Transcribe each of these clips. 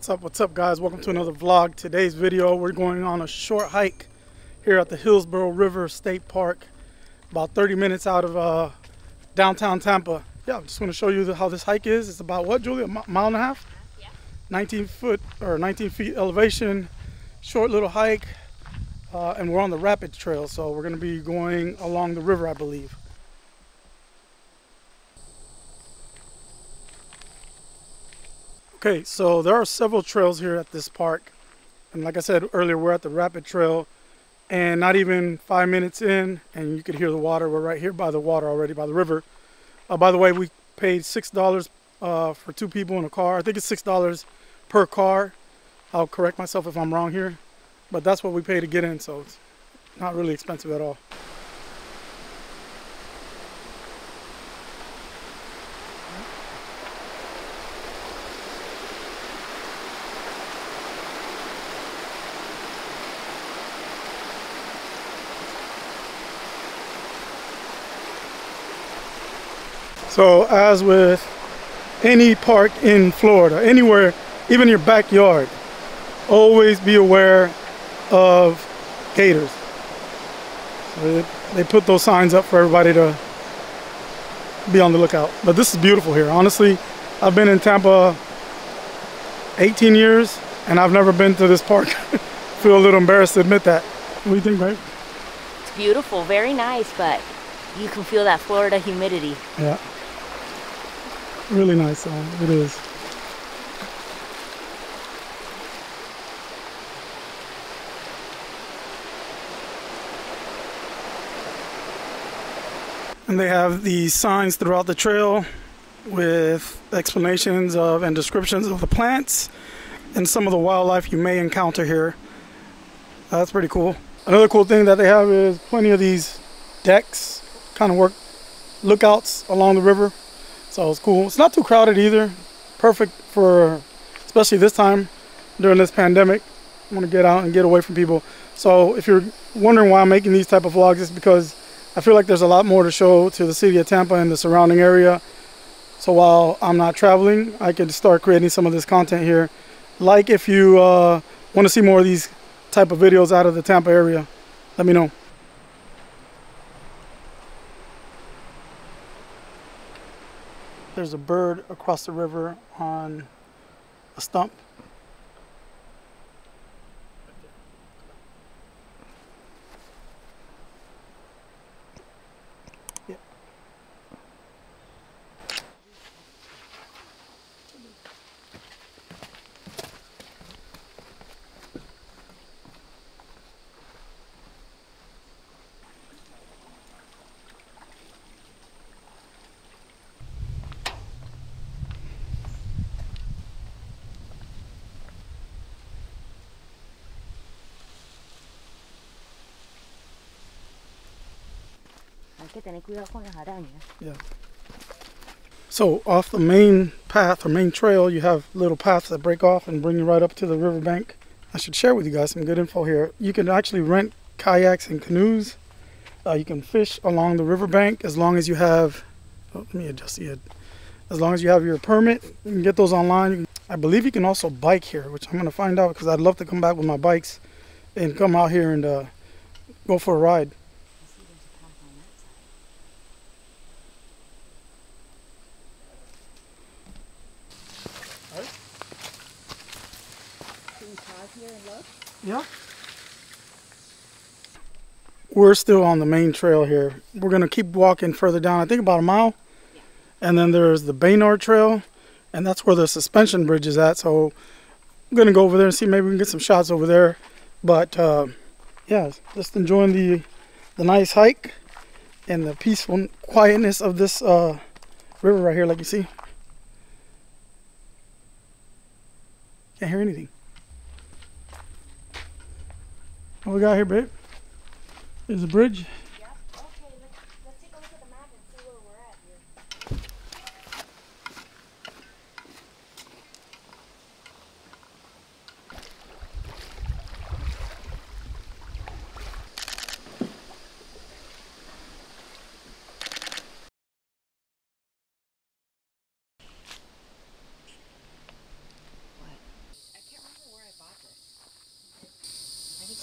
What's up, what's up guys? Welcome to another vlog. Today's video, we're going on a short hike here at the Hillsborough River State Park. About 30 minutes out of uh, downtown Tampa. Yeah, I just want to show you the, how this hike is. It's about what, Julia? A mile and a half? Yeah. 19 foot or 19 feet elevation, short little hike. Uh, and we're on the rapid trail, so we're going to be going along the river, I believe. Okay, so there are several trails here at this park. And like I said earlier, we're at the Rapid Trail and not even five minutes in and you could hear the water. We're right here by the water already, by the river. Uh, by the way, we paid $6 uh, for two people in a car. I think it's $6 per car. I'll correct myself if I'm wrong here. But that's what we pay to get in, so it's not really expensive at all. So as with any park in Florida, anywhere, even your backyard, always be aware of gators. So they put those signs up for everybody to be on the lookout. But this is beautiful here. Honestly, I've been in Tampa 18 years and I've never been to this park. Feel a little embarrassed to admit that. What do you think, babe? It's beautiful, very nice, but you can feel that Florida humidity. Yeah. Really nice, uh, it is. And they have these signs throughout the trail with explanations of and descriptions of the plants and some of the wildlife you may encounter here. That's pretty cool. Another cool thing that they have is plenty of these decks, kind of work lookouts along the river. So it's cool. It's not too crowded either. Perfect for, especially this time during this pandemic. I want to get out and get away from people. So if you're wondering why I'm making these type of vlogs, it's because I feel like there's a lot more to show to the city of Tampa and the surrounding area. So while I'm not traveling, I can start creating some of this content here. Like if you uh, want to see more of these type of videos out of the Tampa area, let me know. There's a bird across the river on a stump. Que tener cuidado con las arañas. Yeah. So off the main path or main trail, you have little paths that break off and bring you right up to the riverbank. I should share with you guys some good info here. You can actually rent kayaks and canoes. Uh, you can fish along the riverbank as long as you have. Oh, let me adjust the. As long as you have your permit, you can get those online. I believe you can also bike here, which I'm going to find out because I'd love to come back with my bikes and come out here and uh, go for a ride. Yeah. We're still on the main trail here. We're going to keep walking further down, I think about a mile. And then there's the Baynard Trail, and that's where the suspension bridge is at. So I'm going to go over there and see maybe we can get some shots over there. But uh, yeah, just enjoying the, the nice hike and the peaceful quietness of this uh, river right here, like you see. Can't hear anything. What we got here, babe? There's a bridge. Yeah. Okay, let's, let's take a look at the map and see where we're at here.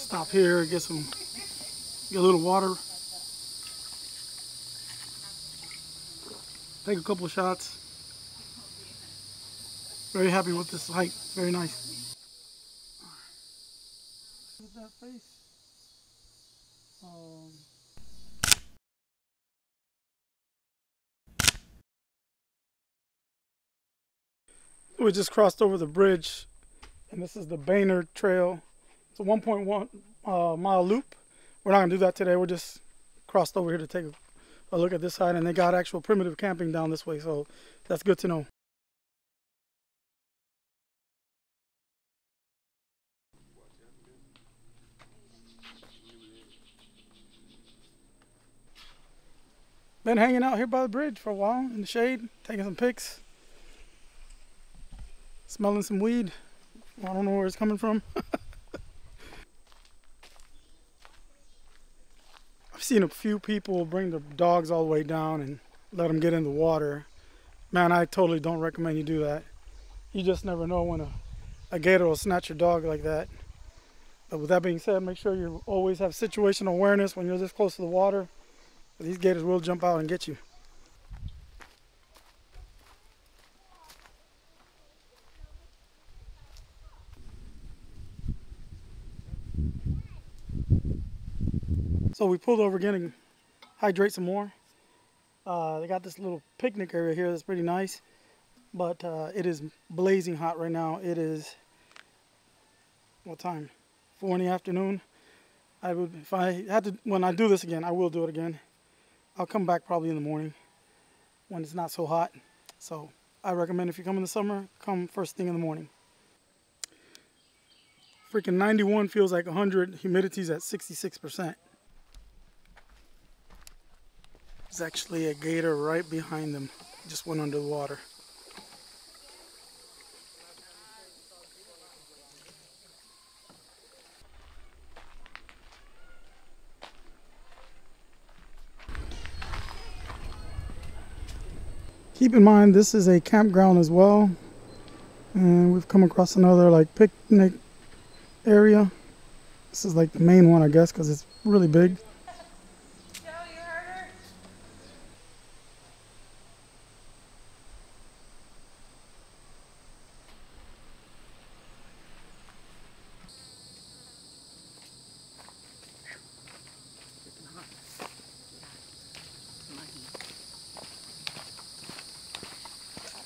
Stop here, get some, get a little water. Take a couple shots. Very happy with this hike. Very nice. That face. Um, we just crossed over the bridge and this is the Baynard Trail. It's a 1.1 uh, mile loop. We're not gonna do that today. We're just crossed over here to take a, a look at this side and they got actual primitive camping down this way. So that's good to know. Been hanging out here by the bridge for a while in the shade, taking some pics, smelling some weed. I don't know where it's coming from. seen a few people bring their dogs all the way down and let them get in the water. Man, I totally don't recommend you do that. You just never know when a, a gator will snatch your dog like that. But with that being said, make sure you always have situational awareness when you're this close to the water. These gators will jump out and get you. So we pulled over again and hydrate some more. Uh, they got this little picnic area here that's pretty nice, but uh, it is blazing hot right now. It is what time? Four in the afternoon. I would, if I had to, when I do this again, I will do it again. I'll come back probably in the morning when it's not so hot. So I recommend if you come in the summer, come first thing in the morning. Freaking 91 feels like 100. Humidity's at 66%. There's actually a gator right behind them. Just went under the water. Keep in mind this is a campground as well. And we've come across another like picnic area. This is like the main one I guess because it's really big.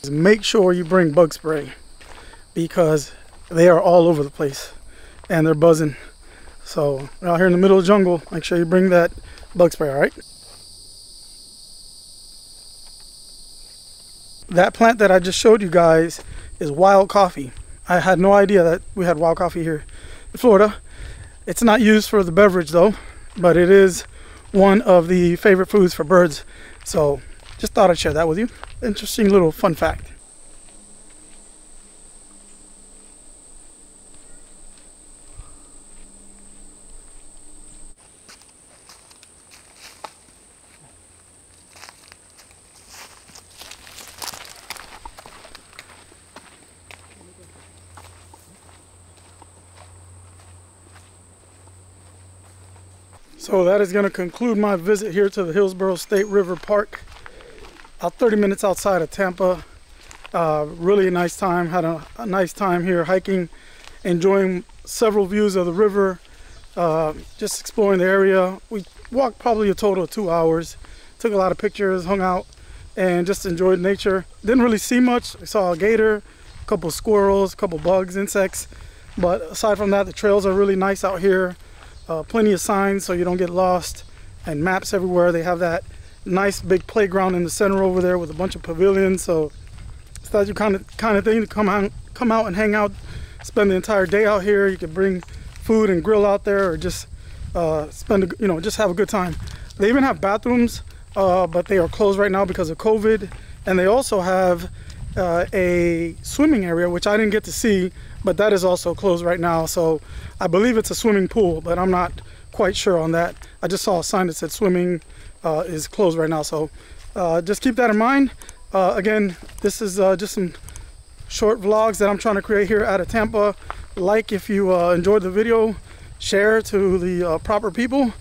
Make sure you bring bug spray because they are all over the place and they're buzzing. So out here in the middle of the jungle, make sure you bring that bug spray, all right? That plant that I just showed you guys is wild coffee. I had no idea that we had wild coffee here in Florida. It's not used for the beverage though, but it is one of the favorite foods for birds. So just thought I'd share that with you. Interesting little fun fact. So that is going to conclude my visit here to the Hillsborough State River Park about 30 minutes outside of Tampa. Uh, really a nice time. Had a, a, nice time here hiking, enjoying several views of the river, uh, just exploring the area. We walked probably a total of two hours. Took a lot of pictures, hung out, and just enjoyed nature. Didn't really see much. I saw a gator, a couple squirrels, a couple bugs, insects. But aside from that, the trails are really nice out here. Uh, plenty of signs so you don't get lost, and maps everywhere. They have that nice big playground in the center over there with a bunch of pavilions. So it's that kind of kind of thing to come out, come out and hang out, spend the entire day out here. You can bring food and grill out there, or just uh, spend a, you know just have a good time. They even have bathrooms, uh, but they are closed right now because of COVID. And they also have uh, a swimming area, which I didn't get to see, but that is also closed right now. So I believe it's a swimming pool, but I'm not quite sure on that. I just saw a sign that said swimming uh, is closed right now. So uh, just keep that in mind. Uh, again, this is uh, just some short vlogs that I'm trying to create here out of Tampa. Like if you uh, enjoyed the video, share to the uh, proper people,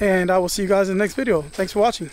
and I will see you guys in the next video. Thanks for watching.